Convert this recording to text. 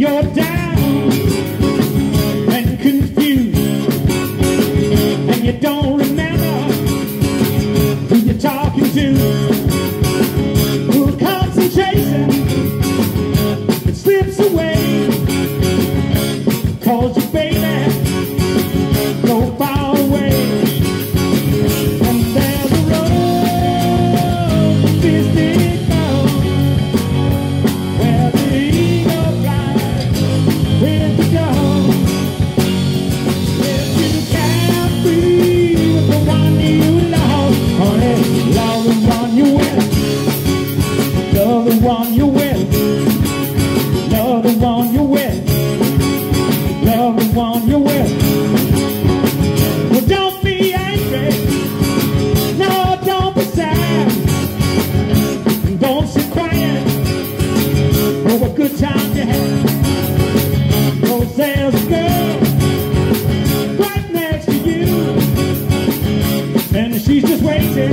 your dad. Love And she's just waiting